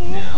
No.